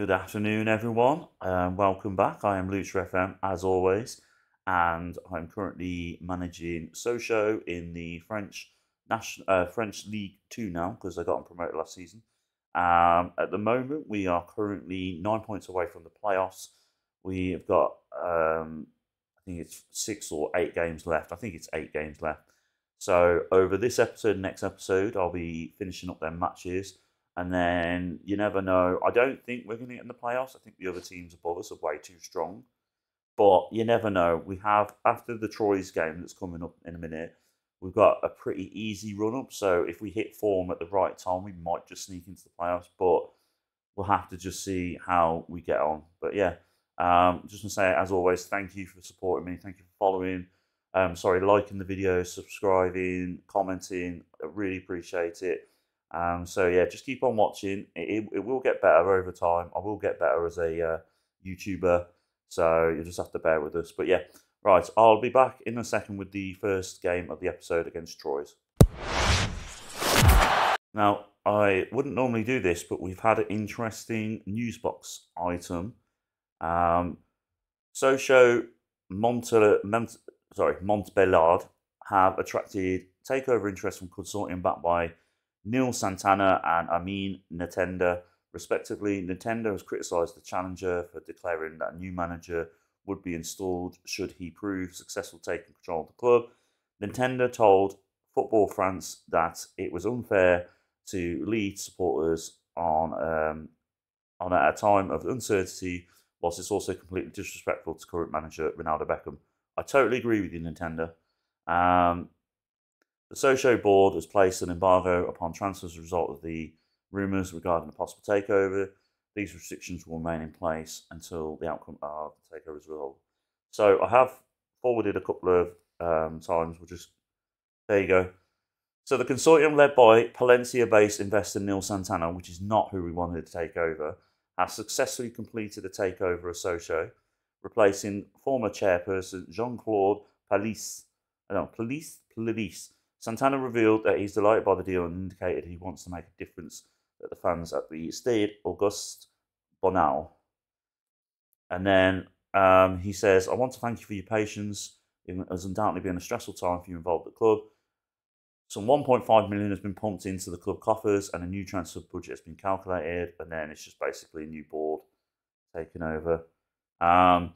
Good afternoon, everyone. Um, welcome back. I am Lucha FM, as always, and I'm currently managing Sochaux in the French National uh, French League Two now because I got promoted last season. Um, at the moment, we are currently nine points away from the playoffs. We have got, um, I think it's six or eight games left. I think it's eight games left. So over this episode, next episode, I'll be finishing up their matches and then you never know. I don't think we're going to get in the playoffs. I think the other teams above us are way too strong. But you never know. We have, after the Troyes game that's coming up in a minute, we've got a pretty easy run up. So if we hit form at the right time, we might just sneak into the playoffs. But we'll have to just see how we get on. But yeah, um, just to say, as always, thank you for supporting me. Thank you for following. Um, sorry, liking the video, subscribing, commenting. I really appreciate it. Um, so yeah, just keep on watching. It, it, it, will get better over time. I will get better as a uh, YouTuber. So you just have to bear with us. But yeah, right. I'll be back in a second with the first game of the episode against Troyes. Now, I wouldn't normally do this, but we've had an interesting newsbox item. Um, Sochaux Monte, Mont, sorry, Montbéliard have attracted takeover interest from consortium backed by Neil Santana and Amin Ntenda, respectively. Ntenda has criticised the challenger for declaring that a new manager would be installed should he prove successful taking control of the club. Ntenda told Football France that it was unfair to lead supporters on um, on at a time of uncertainty, whilst it's also completely disrespectful to current manager Ronaldo Beckham. I totally agree with you, Ntenda. Um, the Sochaux board has placed an embargo upon transfers as a result of the rumours regarding a possible takeover. These restrictions will remain in place until the outcome of the takeover is resolved. So I have forwarded a couple of um, times. We'll just there you go. So the consortium led by Palencia-based investor Neil Santana, which is not who we wanted to take over, has successfully completed a takeover of Sochaux, replacing former chairperson Jean-Claude Palisse. No, Police, Police Santana revealed that he's delighted by the deal and indicated he wants to make a difference at the fans at the Stade Auguste Bonal. And then um, he says, I want to thank you for your patience. It has undoubtedly been a stressful time for you involved at the club. Some 1.5 million has been pumped into the club coffers and a new transfer budget has been calculated. And then it's just basically a new board taken over. Um,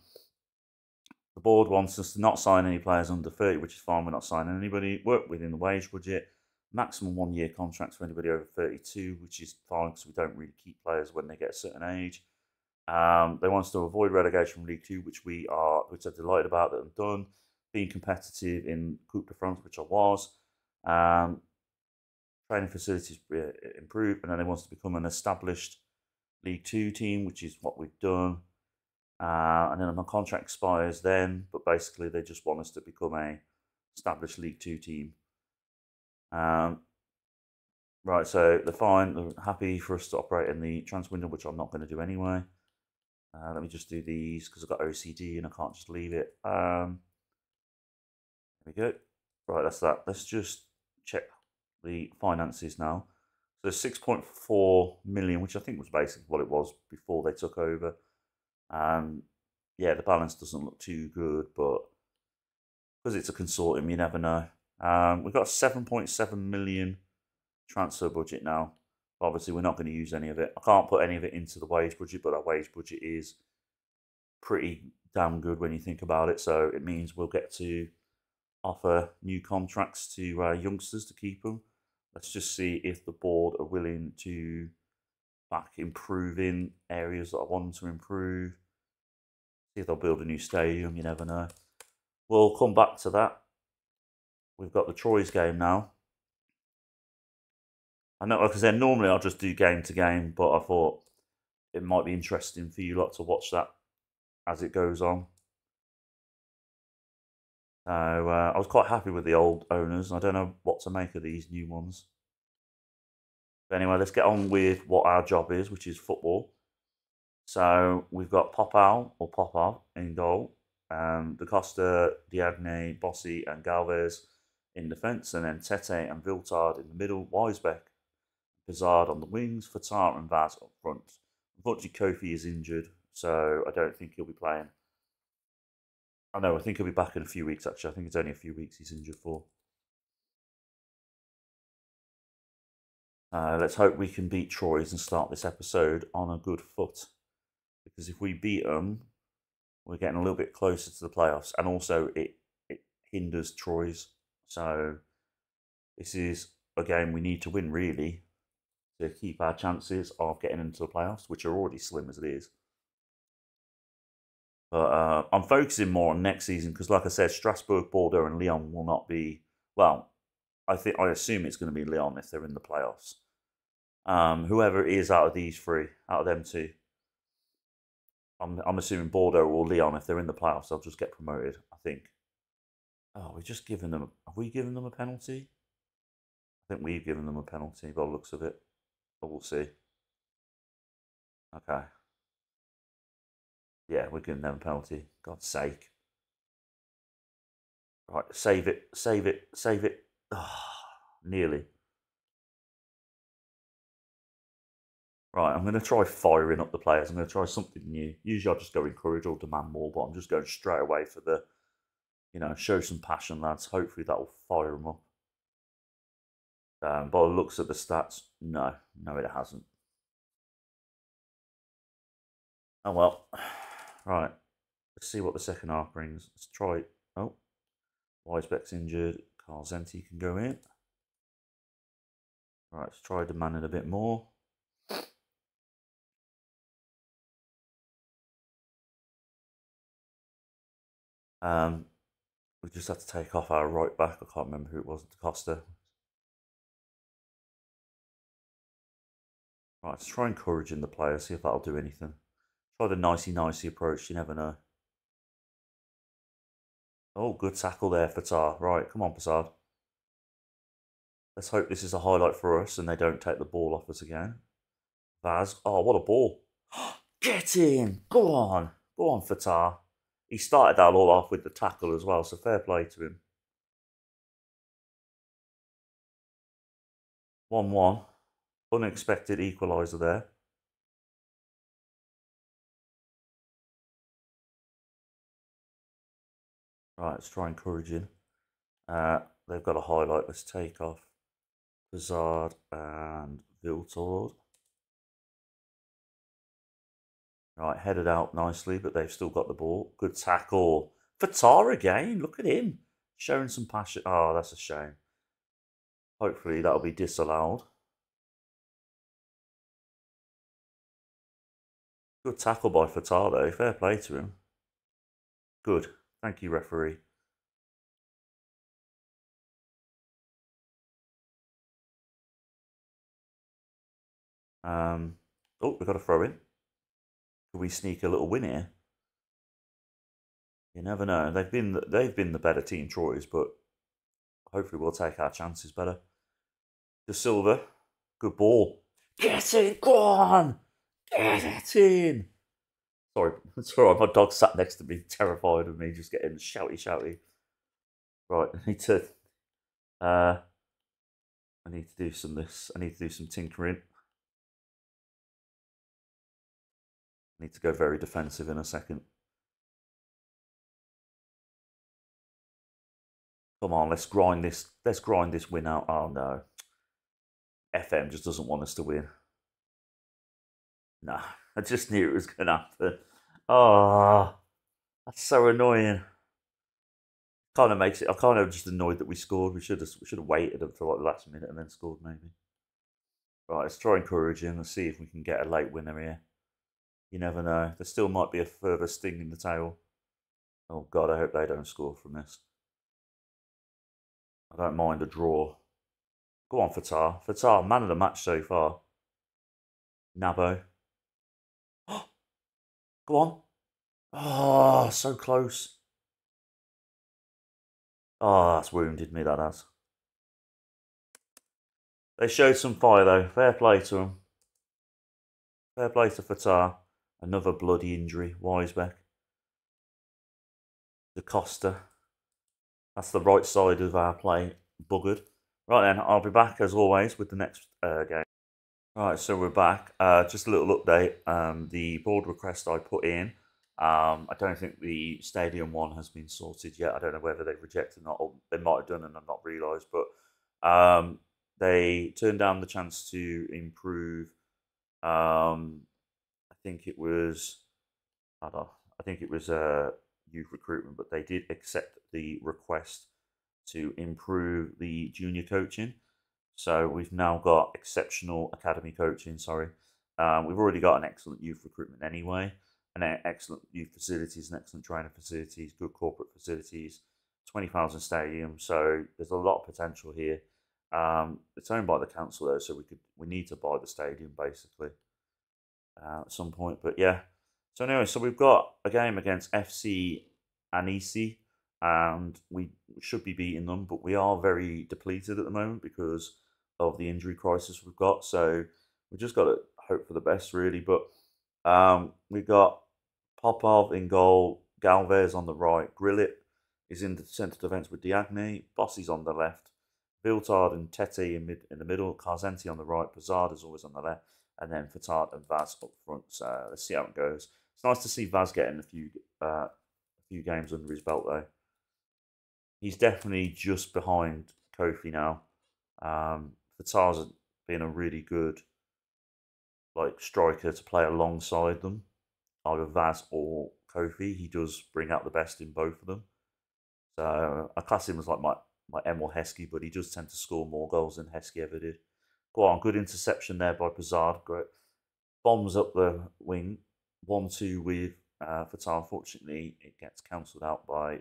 the board wants us to not sign any players under 30, which is fine. We're not signing anybody. Work within the wage budget. Maximum one year contracts for anybody over 32, which is fine because we don't really keep players when they get a certain age. Um, they want us to avoid relegation from League Two, which we are, which I'm delighted about that I've done. Being competitive in Coupe de France, which I was. Um, training facilities uh, improved, and then they want us to become an established League Two team, which is what we've done. Uh, and then my contract expires then, but basically they just want us to become a established League Two team. Um, right, so they're fine. They're happy for us to operate in the transfer window, which I'm not going to do anyway. Uh, let me just do these because I've got OCD and I can't just leave it. Um, there we go. Right, that's that. Let's just check the finances now. So 6.4 million, which I think was basically what it was before they took over. Um, yeah, the balance doesn't look too good, but because it's a consortium, you never know. Um, we've got 7.7 million transfer budget now. Obviously, we're not going to use any of it. I can't put any of it into the wage budget, but our wage budget is pretty damn good when you think about it. So it means we'll get to offer new contracts to uh, youngsters to keep them. Let's just see if the board are willing to back improving areas that I want to improve. See if they'll build a new stadium, you never know. We'll come back to that. We've got the Troyes game now. I know, because then normally I'll just do game to game, but I thought it might be interesting for you lot to watch that as it goes on. So uh, I was quite happy with the old owners. I don't know what to make of these new ones. But anyway, let's get on with what our job is, which is football. So we've got Popal or Popov in goal, um, Da Costa, Diagne, Bossi, and Galvez in defence, and then Tete and Viltard in the middle, Weissbeck, Pizard on the wings, Fatah and Vaz up front. Unfortunately, Kofi is injured, so I don't think he'll be playing. I know, I think he'll be back in a few weeks, actually. I think it's only a few weeks he's injured for. Uh, let's hope we can beat Troyes and start this episode on a good foot. Because if we beat them, we're getting a little bit closer to the playoffs. And also, it, it hinders Troyes. So, this is a game we need to win, really, to keep our chances of getting into the playoffs, which are already slim as it is. But uh, I'm focusing more on next season because, like I said, Strasbourg, Bordeaux, and Lyon will not be. Well, I think I assume it's going to be Lyon if they're in the playoffs. Um, whoever it is out of these three, out of them two, I'm I'm assuming Bordeaux or Lyon if they're in the playoffs, they'll just get promoted. I think. Oh, we're just giving them. Have we given them a penalty? I think we've given them a penalty by the looks of it, but we'll see. Okay. Yeah, we're giving them a penalty. God's sake. Right, save it, save it, save it. Oh, nearly. Right, I'm going to try firing up the players. I'm going to try something new. Usually I just go encourage or demand more, but I'm just going straight away for the, you know, show some passion, lads. Hopefully that will fire them up. Um, looks at the stats, no, no, it hasn't. Oh well. Right, let's see what the second half brings. Let's try. Oh, Weissbeck's injured. Karzenti can go in. Right, let's try demanding a bit more. Um, we just had to take off our right back. I can't remember who it was. Costa. Right, let's try encouraging the player, See if that'll do anything. Try the nicey nicey approach. You never know. Oh, good tackle there, Fatah. Right, come on, Pazard. Let's hope this is a highlight for us and they don't take the ball off us again. Vaz. Oh, what a ball. Get in. Go on. Go on, Fatah he started that all off with the tackle as well, so fair play to him. 1 1. Unexpected equaliser there. Right, let's try encouraging. Uh, they've got a highlight. Let's take off Hazard and Viltard. Right, headed out nicely, but they've still got the ball. Good tackle. Fatah again. Look at him. Showing some passion. Oh, that's a shame. Hopefully that'll be disallowed. Good tackle by Fatah, though. Fair play to him. Good. Thank you, referee. Um, oh, we've got a throw in. We sneak a little win here? You never know. They've been they've been the better team, Troyes, but hopefully we'll take our chances better. De Silva, good ball. Get in, go on, get in. Sorry, sorry, my dog sat next to me, terrified of me, just getting shouty, shouty. Right, I need to. Uh, I need to do some this. I need to do some tinkering. Need to go very defensive in a second. Come on, let's grind this. Let's grind this win out. Oh no. FM just doesn't want us to win. Nah, I just knew it was going to happen. Oh, that's so annoying. Kind of makes it. I'm kind of just annoyed that we scored. We should have. We should have waited until like the last minute and then scored maybe. Right, let's try encouraging. Let's see if we can get a late winner here. You never know. There still might be a further sting in the tail. Oh God, I hope they don't score from this. I don't mind a draw. Go on, Fatah. Fatah, man of the match so far. Nabo. Go on. Oh, so close. Oh, that's wounded me, that has. They showed some fire, though. Fair play to them. Fair play to Fatah. Another bloody injury, Weissbeck. Da Costa. That's the right side of our play, buggered. Right then, I'll be back as always with the next uh, game. Right, so we're back. Uh, just a little update. Um, the board request I put in, um, I don't think the stadium one has been sorted yet. I don't know whether they've rejected or not, or they might have done and I've not realised. But um, they turned down the chance to improve. Um, think it was, I don't. Know, I think it was uh, youth recruitment, but they did accept the request to improve the junior coaching. So we've now got exceptional academy coaching. Sorry, um, we've already got an excellent youth recruitment anyway, and excellent youth facilities, and excellent training facilities, good corporate facilities, twenty thousand stadium. So there's a lot of potential here. Um, it's owned by the council though, so we could we need to buy the stadium basically uh, at some point. But yeah. So anyway, so we've got a game against FC Annecy, and we should be beating them, but we are very depleted at the moment because of the injury crisis we've got. So we've just got to hope for the best, really. But um, we've got Popov in goal, Galvez on the right, Grillit is in the centre defence with Diagne, Bossy's on the left, Viltard and Tete in, mid, in the middle, Karzenti on the right, Pazard is always on the left, and then Fatah and Vaz up front. So let's see how it goes. It's nice to see Vaz getting a few uh, a few games under his belt though. He's definitely just behind Kofi now. Um, Fatah's been a really good like striker to play alongside them, either Vaz or Kofi. He does bring out the best in both of them. So I class him as like my my Emile Heskey, but he does tend to score more goals than Heskey ever did. Go on, good interception there by Pazard. Great bombs up the wing, one two with uh, Fatah. Unfortunately, it gets cancelled out by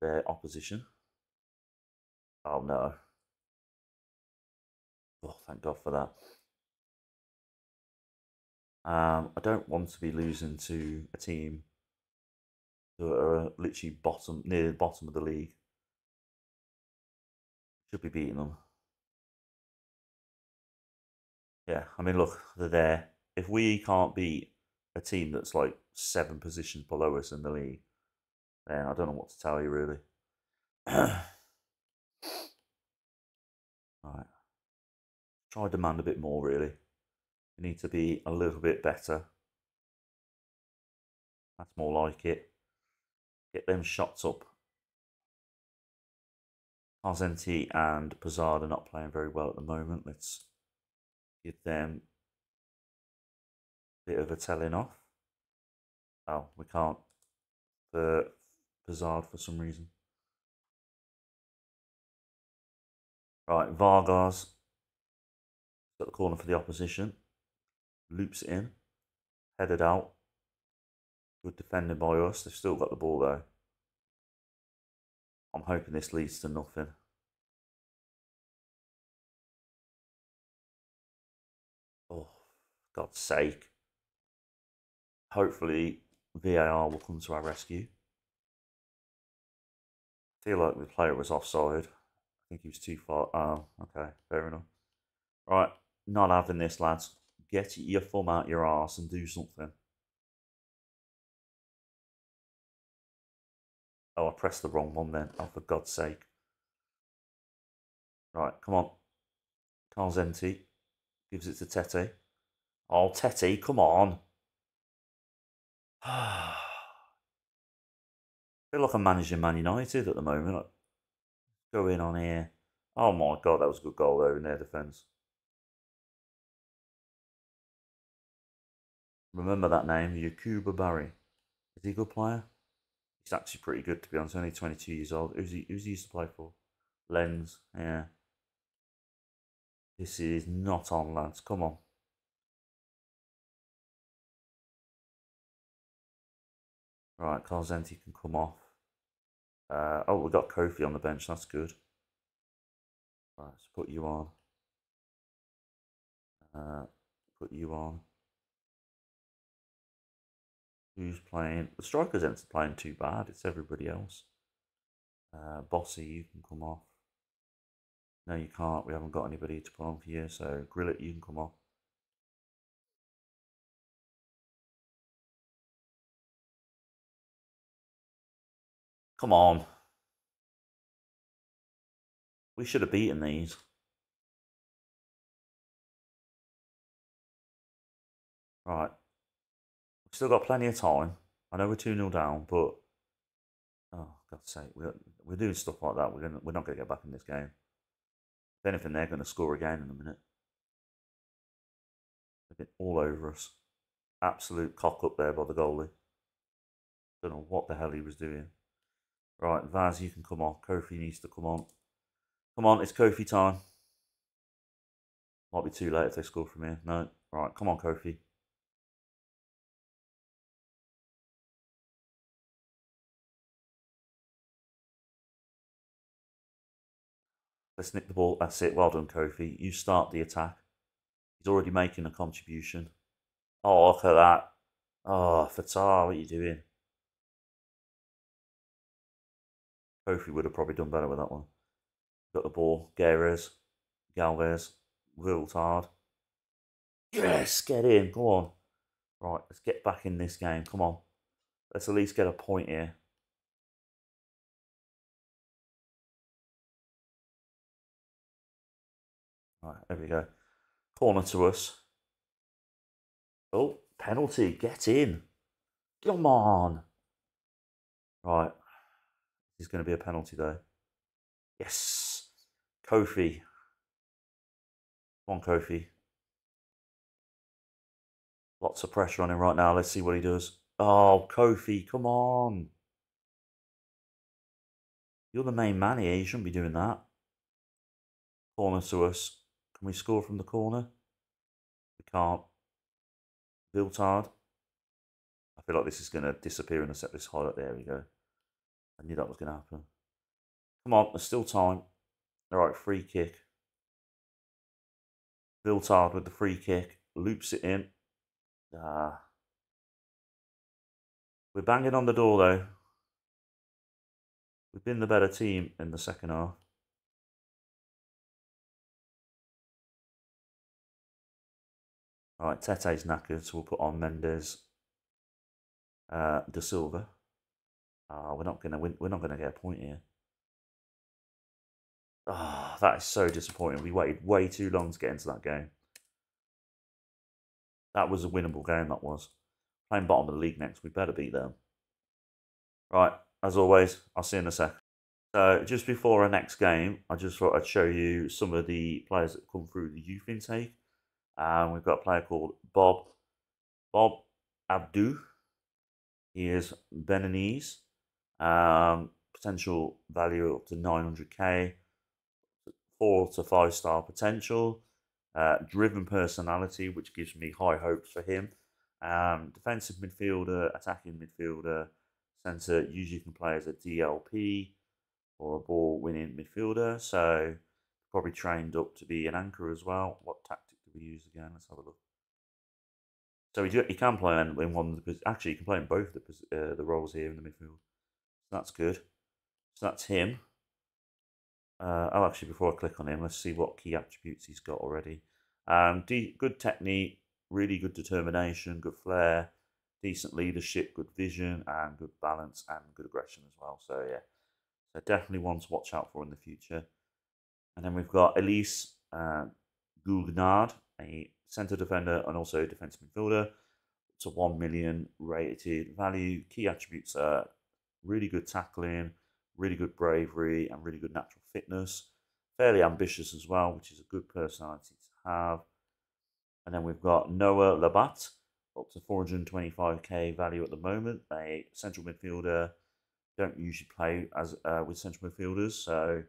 their opposition. Oh no. Oh, thank God for that. Um, I don't want to be losing to a team who are literally bottom near the bottom of the league. Should be beating them. Yeah, I mean, look, they're there. If we can't beat a team that's like seven positions below us in the league, then I don't know what to tell you really. right try demand a bit more really. You need to be a little bit better. That's more like it. Get them shots up. Karzenti and Pazard are not playing very well at the moment. Let's give them a bit of a telling off. Oh, we can't. The Pazard for some reason. Right, Vargas Got the corner for the opposition. Loops in. Headed out. Good defending by us. They've still got the ball though. I'm hoping this leads to nothing. God's sake. Hopefully, VAR will come to our rescue. I feel like the player was offside. I think he was too far. Oh, okay, fair enough. Right, not having this, lads. Get your thumb out your arse and do something. Oh, I pressed the wrong one then. Oh, for God's sake. Right, come on. Karzenti gives it to Tete. Oh, Tete, come on. I feel like I'm managing Man United at the moment. Go in on here. Oh my God, that was a good goal there in their defence. Remember that name, Yakuba Barry. Is he a good player? He's actually pretty good, to be honest. Only 22 years old. Who's he, who's he used to play for? Lens, yeah. This is not on, lads. Come on. Right, Karzenti can come off. Uh, oh, we've got Kofi on the bench. That's good. Right, let's put you on. Uh, put you on. Who's playing? The strikers aren't playing too bad. It's everybody else. Uh, Bossy, you can come off. No, you can't. We haven't got anybody to put on for you. So Grillit, you can come off. Come on. We should have beaten these. Right. We've still got plenty of time. I know we're 2 0 down, but. Oh, God's sake. We're, we're doing stuff like that. We're, gonna, we're not going to get back in this game. If anything, they're going to score again in a minute. They've been all over us. Absolute cock up there by the goalie. Don't know what the hell he was doing. Right, Vaz, you can come on. Kofi needs to come on. Come on, it's Kofi time. Might be too late if they score from here. No. Right, come on, Kofi. Let's nick the ball. That's it. Well done, Kofi. You start the attack. He's already making a contribution. Oh, look at that. Oh, Fatah, what are you doing? Kofi would have probably done better with that one. Got the ball. Gares. Galvez. Viltard. Yes, get in. Go on. Right, let's get back in this game. Come on. Let's at least get a point here. Right, there we go. Corner to us. Oh, penalty. Get in. Come on. Right. Is going to be a penalty, though. Yes. Kofi. Come on, Kofi. Lots of pressure on him right now. Let's see what he does. Oh, Kofi, come on. You're the main man here. You shouldn't be doing that. Corner to us. Can we score from the corner? We can't. Viltard. I feel like this is going to disappear in a set this highlight. There we go. I knew that was going to happen. Come on, there's still time. All right, free kick. Viltard with the free kick. Loops it in. Ah. We're banging on the door, though. We've been the better team in the second half. All right, Tete's knackered, so we'll put on Mendes, uh, De Silva. Oh, we're not gonna win. We're not gonna get a point here. Oh, that is so disappointing. We waited way too long to get into that game. That was a winnable game. That was playing bottom of the league next. We better beat them. Right, as always, I'll see you in a sec. So just before our next game, I just thought I'd show you some of the players that come through the youth intake. And we've got a player called Bob Bob Abdu. He is Beninese. Um, potential value up to 900k. Four to five star potential. Uh, driven personality, which gives me high hopes for him. Um, defensive midfielder, attacking midfielder, centre usually can play as a DLP or a ball winning midfielder. So probably trained up to be an anchor as well. What tactic do we use again? Let's have a look. So he, do, he can play in, one of the actually he can play in both the uh, the roles here in the midfield. So that's good. So that's him. Uh, oh, actually, before I click on him, let's see what key attributes he's got already. Um, good technique, really good determination, good flair, decent leadership, good vision, and good balance and good aggression as well. So yeah, so definitely one to watch out for in the future. And then we've got Elise uh, a centre defender and also defensive midfielder. It's a 1 million rated value. Key attributes are really good tackling, really good bravery, and really good natural fitness. Fairly ambitious as well, which is a good personality to have. And then we've got Noah Labat, up to 425k value at the moment. A central midfielder. Don't usually play as uh, with central midfielders, so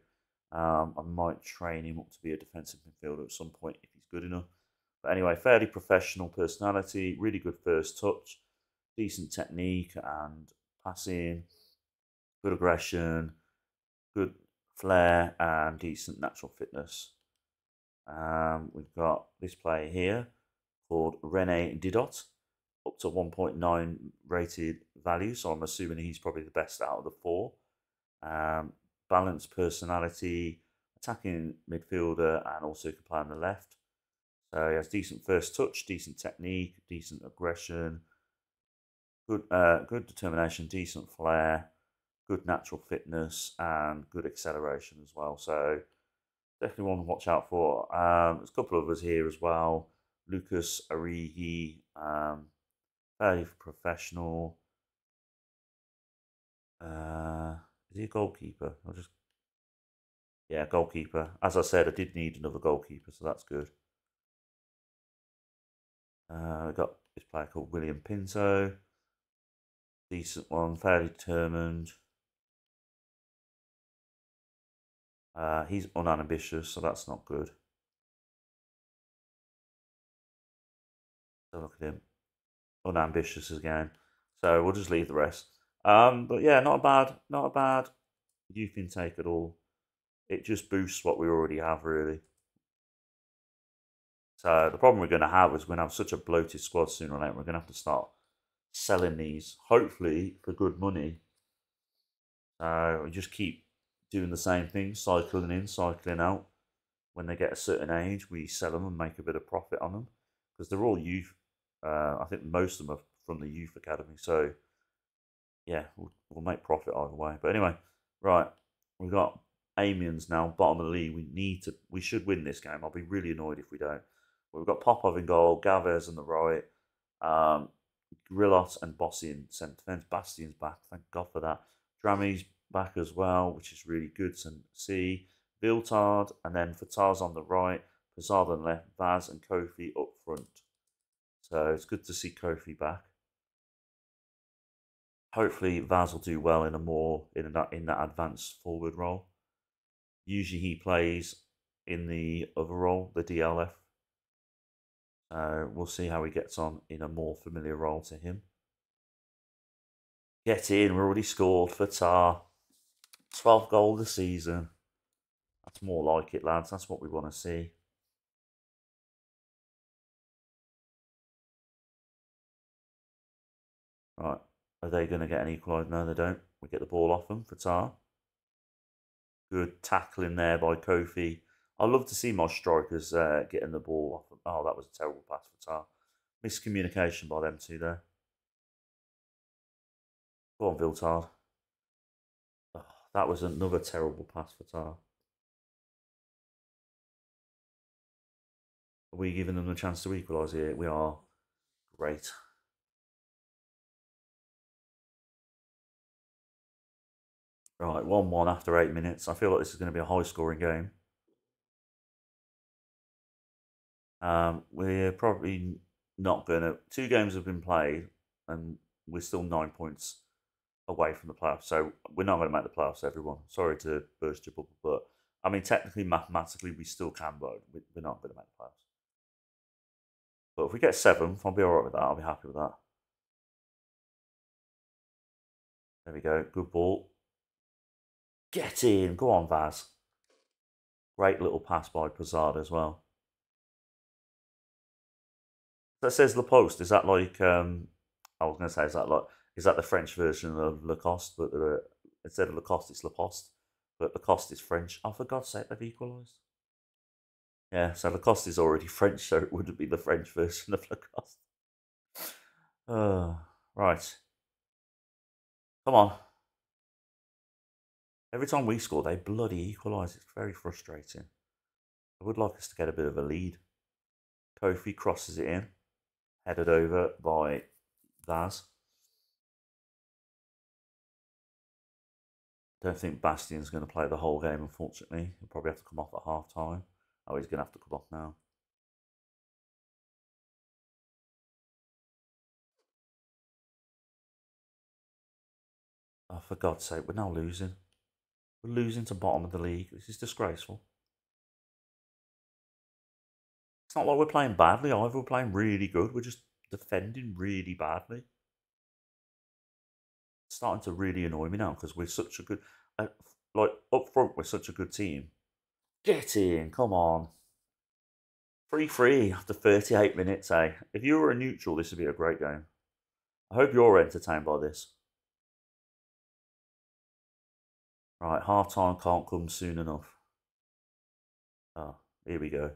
um, I might train him up to be a defensive midfielder at some point if he's good enough. But anyway, fairly professional personality, really good first touch, decent technique and passing, good aggression, good flair, and decent natural fitness. Um, we've got this player here called Rene Didot, up to 1.9 rated value. So I'm assuming he's probably the best out of the four. Um, balanced personality, attacking midfielder, and also can play on the left. So he has decent first touch, decent technique, decent aggression, good uh, good determination, decent flair, good natural fitness, and good acceleration as well. So definitely one to watch out for. Um, there's a couple of us here as well. Lucas Origi, um, fairly professional. Uh, is he a goalkeeper? I'll just yeah, goalkeeper. As I said, I did need another goalkeeper, so that's good. Uh, I got this player called William Pinto. Decent one, fairly determined. Uh, he's unambitious, so that's not good. So look at him. Unambitious again. So we'll just leave the rest. Um, but yeah, not a bad, not a bad youth intake at all. It just boosts what we already have, really. So the problem we're going to have is we're going to have such a bloated squad sooner or later. We're going to have to start selling these, hopefully for good money. So we just keep doing the same thing, cycling in, cycling out. When they get a certain age, we sell them and make a bit of profit on them because they're all youth. Uh, I think most of them are from the youth academy. So yeah, we'll, we'll make profit either way. But anyway, right, we've got Amiens now, bottom of the league. We need to, we should win this game. I'll be really annoyed if we don't. We've got Popov in goal, Galvez on the right, um, and Bossy in centre defence. Bastian's back, thank God for that. Dramé's back as well, which is really good to see. Viltard, and then Fatah's on the right, Pazard on the left, Vaz and Kofi up front. So it's good to see Kofi back. Hopefully Vaz will do well in a more in that in that advanced forward role. Usually he plays in the other role, the DLF. Uh, we'll see how he gets on in a more familiar role to him. Get in, we're already scored Fatah. 12 goal of the season. That's more like it, lads. That's what we want to see. Right. Are they going to get an equaliser? No, they don't. We get the ball off them Fatah. Good tackling there by Kofi. I love to see my strikers uh, getting the ball off. Them. Oh, that was a terrible pass Fatah. Miscommunication by them two there. Go on, Viltard. That was another terrible pass Fatah. Are we giving them the chance to equalise here? We are. Great. Right, 1 1 after eight minutes. I feel like this is going to be a high scoring game. Um, we're probably not going to. Two games have been played, and we're still nine points away from the playoffs. So we're not going to make the playoffs, everyone. Sorry to burst your bubble, but I mean, technically, mathematically, we still can, but we're not going to make the playoffs. But if we get seventh, I'll be all right with that. I'll be happy with that. There we go. Good ball. Get in. Go on, Vaz. Great little pass by Pazard as well. That says the post. Is that like, um, I was going to say, is that like, is that the French version of Lacoste? But uh, instead of Lacoste, it's Lacoste. But Lacoste is French. Oh, for God's sake, they've equalised. Yeah, so Lacoste is already French, so it wouldn't be the French version of Lacoste. Uh, right. Come on. Every time we score, they bloody equalise. It's very frustrating. I would like us to get a bit of a lead. Kofi crosses it in, headed over by Vaz. Don't think Bastian's going to play the whole game, unfortunately. He'll probably have to come off at half time. Oh, he's going to have to come off now. Oh, for God's sake, we're now losing. We're losing to bottom of the league. This is disgraceful. It's not like we're playing badly either. We're playing really good. We're just defending really badly. Starting to really annoy me now because we're such a good, uh, like up front, we're such a good team. Get in, come on. 3 3 after 38 minutes, eh? If you were a neutral, this would be a great game. I hope you're entertained by this. Right, half time can't come soon enough. Oh, here we go.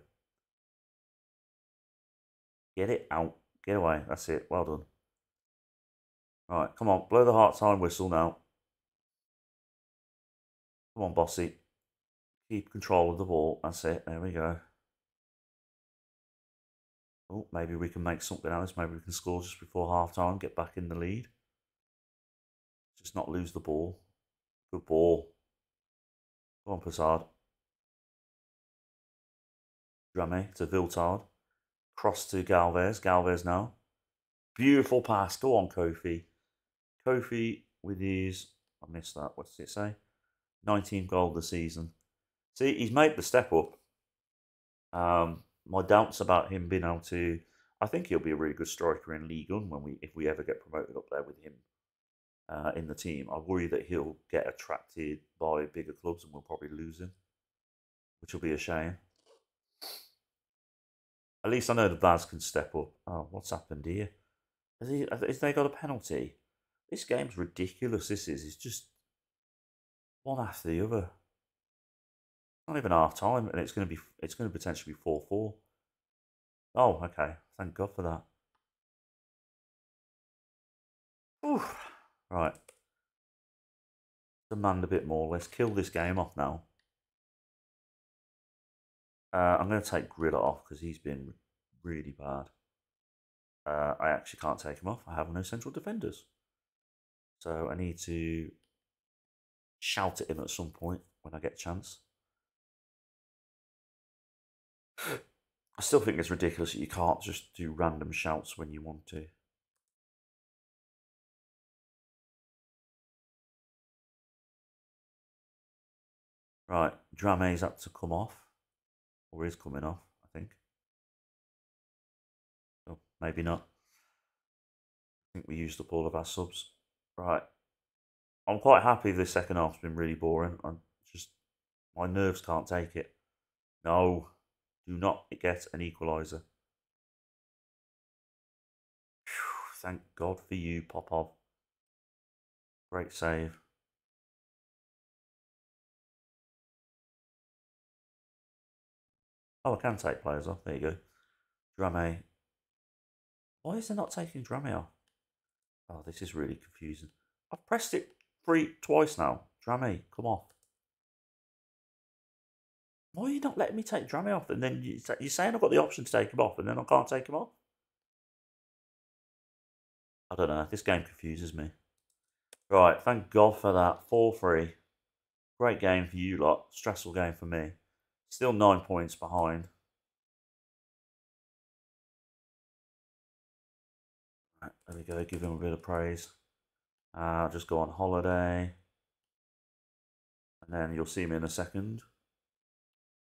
Get it out. Get away. That's it. Well done. Right, come on. Blow the half time whistle now. Come on, Bossy. Keep control of the ball. That's it. There we go. Oh, maybe we can make something else. Maybe we can score just before half time, get back in the lead. Just not lose the ball. Good ball. Go on, Pazard. Dramé to Viltard. Cross to Galvez. Galvez now. Beautiful pass. Go on, Kofi. Kofi with his. I missed that. What does it say? 19 goal this season. See, he's made the step up. Um, my doubts about him being able to. I think he'll be a really good striker in League One when we, if we ever get promoted up there with him uh, in the team. I worry that he'll get attracted by bigger clubs and we'll probably lose him, which will be a shame. At least I know the Vaz can step up. Oh, what's happened here? Has, he, has they got a penalty? This game's ridiculous. This is. It's just one after the other. Not even half time, and it's going to be. It's going to potentially be four four. Oh, okay. Thank God for that. Oof. Right. Demand a bit more. Let's kill this game off now. Uh, I'm going to take Grilla off because he's been really bad. Uh, I actually can't take him off. I have no central defenders. So I need to shout at him at some point when I get a chance. I still think it's ridiculous that you can't just do random shouts when you want to. Right, Dramé's up to come off. Or is coming off, I think. Oh, maybe not. I think we used up all of our subs. Right. I'm quite happy the second half's been really boring. I'm just my nerves can't take it. No. Do not get an equaliser. Thank God for you, Popov. Great save. Oh, I can take players off. There you go. Dramé. Why is it not taking Dramé off? Oh, this is really confusing. I've pressed it three twice now. Dramé, come off. Why are you not letting me take Dramé off? And then you, you're saying I've got the option to take him off, and then I can't take him off? I don't know. This game confuses me. Right, thank God for that. 4 3. Great game for you lot. Stressful game for me. Still nine points behind. There we go, give him a bit of praise. Uh, just go on holiday. And then you'll see me in a second.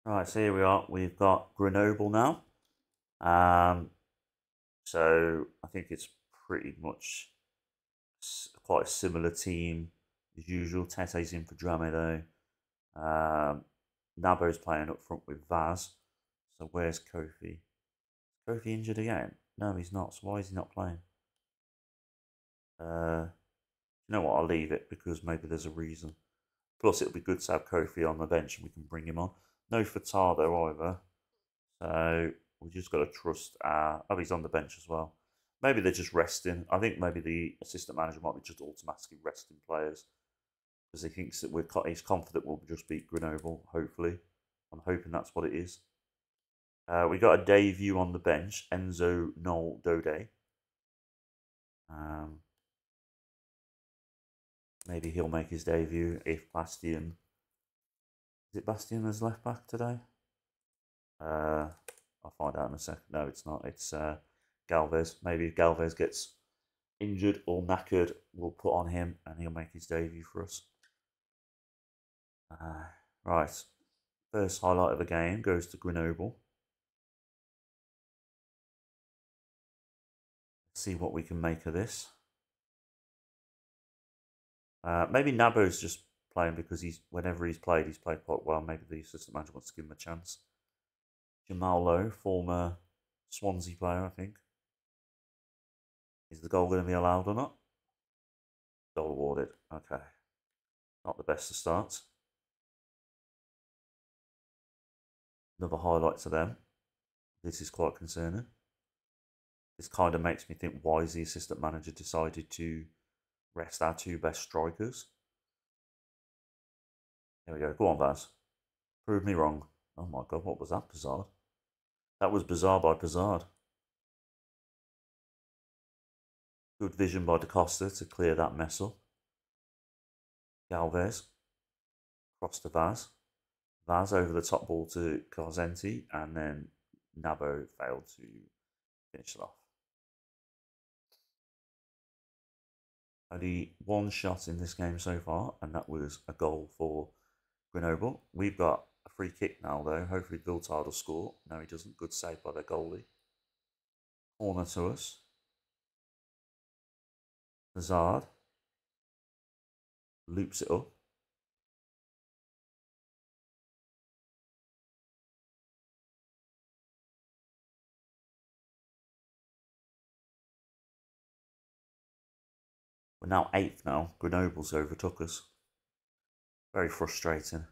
Right, so here we are. We've got Grenoble now. Um, so I think it's pretty much quite a similar team as usual. Tete's in for Dramé though. Um, Nabo's playing up front with Vaz. So where's Kofi? Kofi injured again? No, he's not. So why is he not playing? Uh, you know what? I'll leave it because maybe there's a reason. Plus, it'll be good to have Kofi on the bench and we can bring him on. No Furtado either. So we just got to trust. Our, oh, he's on the bench as well. Maybe they're just resting. I think maybe the assistant manager might be just automatically resting players because he thinks that we're he's confident we'll just beat Grenoble. Hopefully, I'm hoping that's what it is. Uh, we got a debut on the bench, Enzo Noel Dode. Um, maybe he'll make his debut if Bastien. Is it Bastien as left back today? Uh, I'll find out in a second. No, it's not. It's uh, Galvez. Maybe if Galvez gets injured or knackered, we'll put on him and he'll make his debut for us. Uh, right. First highlight of the game goes to Grenoble. see what we can make of this. Uh, maybe is just playing because he's whenever he's played, he's played quite well. Maybe the assistant manager wants to give him a chance. Jamal Lowe, former Swansea player, I think. Is the goal going to be allowed or not? Goal awarded. Okay. Not the best of starts. Another highlight to them. This is quite concerning. This kind of makes me think why is the assistant manager decided to Rest our two best strikers. There we go. Go on, Vaz. Prove me wrong. Oh my god, what was that, bizarre? That was bizarre by bizarre. Good vision by DaCosta to clear that mess up. Galvez. Cross to Vaz. Vaz over the top ball to Karzenti, and then Nabo failed to finish it off. Only one shot in this game so far, and that was a goal for Grenoble. We've got a free kick now, though. Hopefully, Viltard will score. No, he doesn't. Good save by the goalie. Corner to us. Pazard loops it up. We're now eighth now. Grenoble's overtook us. Very frustrating.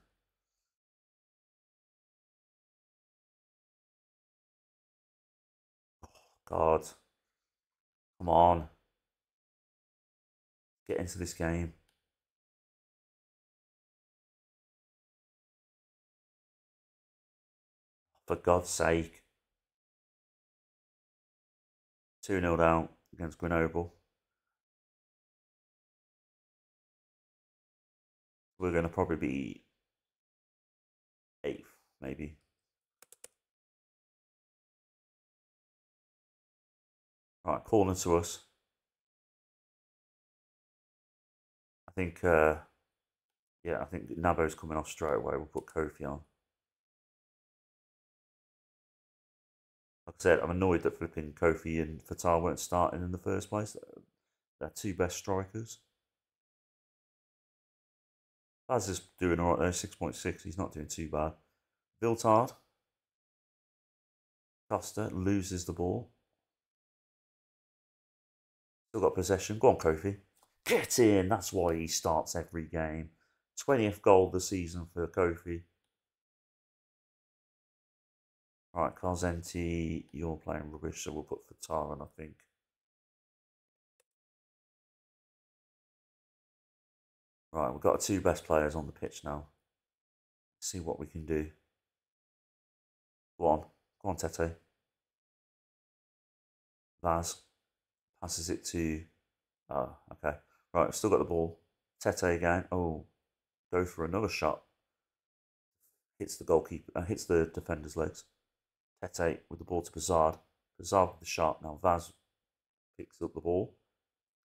Oh, God. Come on. Get into this game. For God's sake. 2 0 down against Grenoble. We're going to probably be eighth, maybe. Right, corner to us. I think, uh, yeah, I think Nabo's coming off straight away. We'll put Kofi on. Like I said, I'm annoyed that flipping Kofi and Fatah weren't starting in the first place. They're two best strikers. Baz is doing all right there, 6.6. He's not doing too bad. Viltard. Costa loses the ball. Still got possession. Go on, Kofi. Get in. That's why he starts every game. 20th goal of the season for Kofi. All right, Karzenti, you're playing rubbish, so we'll put Fataran, I think. Right, we've got our two best players on the pitch now. Let's see what we can do. Go on. Go on, Tete. Vaz passes it to. Oh, okay. Right, I've still got the ball. Tete again. Oh, go for another shot. Hits the goalkeeper. Uh, hits the defender's legs. Tete with the ball to Bizard. Bizard with the shot. Now Vaz picks up the ball.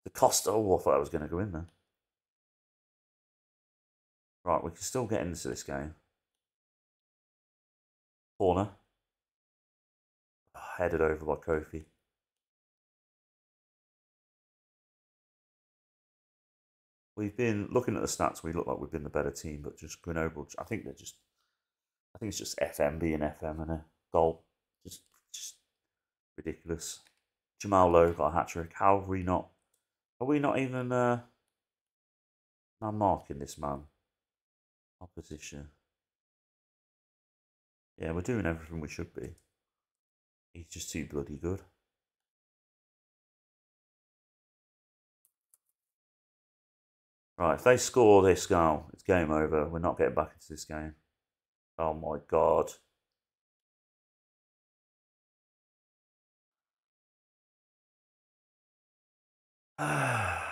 The Costa. Oh, I thought I was going to go in there. Right, we can still get into this game. Corner. Headed over by Kofi. We've been looking at the stats. We look like we've been the better team, but just Grenoble. I think they're just. I think it's just FM being FM and a goal. Just, just ridiculous. Jamal Lowe got a hat trick. How have we not? Are we not even uh, not marking this man? Opposition. Yeah, we're doing everything we should be. He's just too bloody good. Right, if they score this goal, it's game over. We're not getting back into this game. Oh my god. Ah.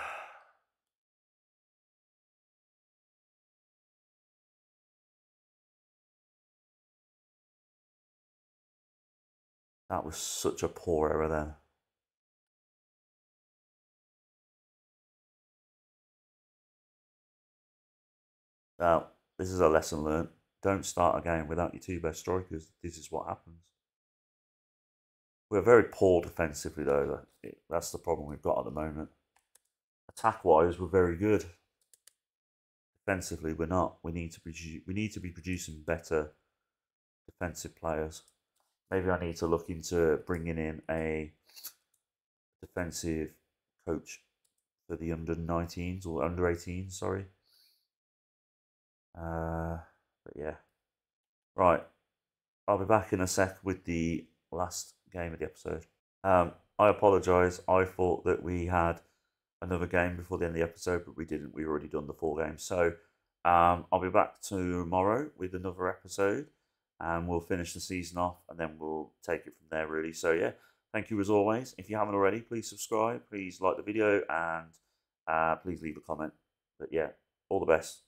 That was such a poor error then. Now, this is a lesson learned. Don't start a game without your two best strikers. This is what happens. We're very poor defensively, though. That's the problem we've got at the moment. Attack-wise, we're very good. Defensively, we're not. We need to be we need to be producing better defensive players maybe I need to look into bringing in a defensive coach for the under 19s or under 18s, sorry. Uh, but yeah. Right. I'll be back in a sec with the last game of the episode. Um, I apologise. I thought that we had another game before the end of the episode, but we didn't. We've already done the four games. So um, I'll be back tomorrow with another episode and we'll finish the season off and then we'll take it from there really. So yeah, thank you as always. If you haven't already, please subscribe, please like the video, and uh, please leave a comment. But yeah, all the best.